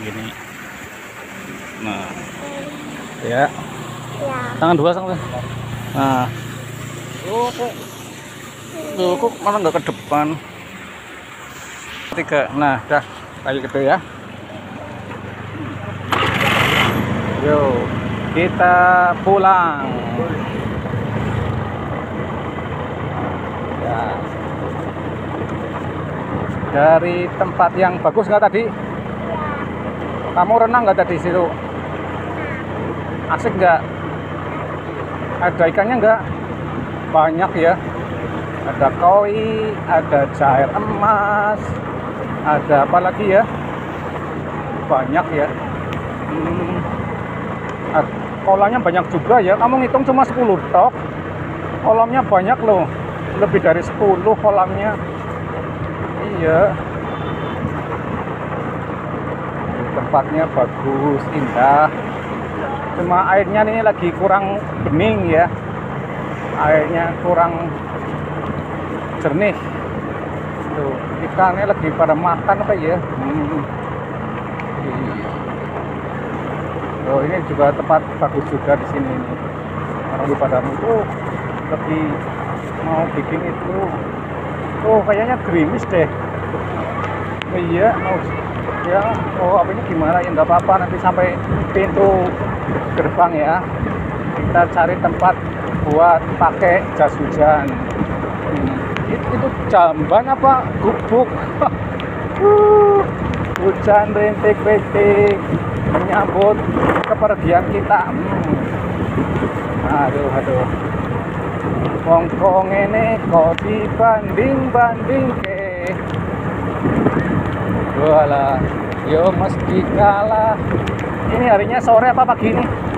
gini nah. Ya. Ya. tangan dua sama nah. Oh kok Tuh, kok malah nggak ke depan? Tiga. Nah dah. Kayak gitu ya. Yo, kita pulang. Ya. Dari tempat yang bagus nggak tadi? Kamu renang nggak tadi situ? Asik nggak? Ada ikannya nggak? Banyak ya. Ada koi, ada cair emas, ada apa lagi ya? Banyak ya. Hmm, kolamnya banyak juga ya kamu ngitung cuma 10 tok kolamnya banyak loh lebih dari 10 kolamnya iya tempatnya bagus indah cuma airnya ini lagi kurang bening ya airnya kurang jernih tuh ikannya lagi pada makan apa ya hmm. Oh ini juga tempat bagus juga di sini nih. Orang di Padamu tuh lebih mau bikin itu. Oh kayaknya gerimis deh. Oh, iya mau ya oh apa ini gimana? Ya nggak apa-apa. Nanti sampai pintu gerbang ya. Kita cari tempat buat pakai jas hujan. Hmm, itu, itu jamban apa gubuk? Uh, hujan rintik-rintik. Menyambut kepergian kita. Hmm. aduh aduh. Hongkong ini kok dibanding-banding ke Walah, yo meski kalah. Ini harinya sore apa pagi ini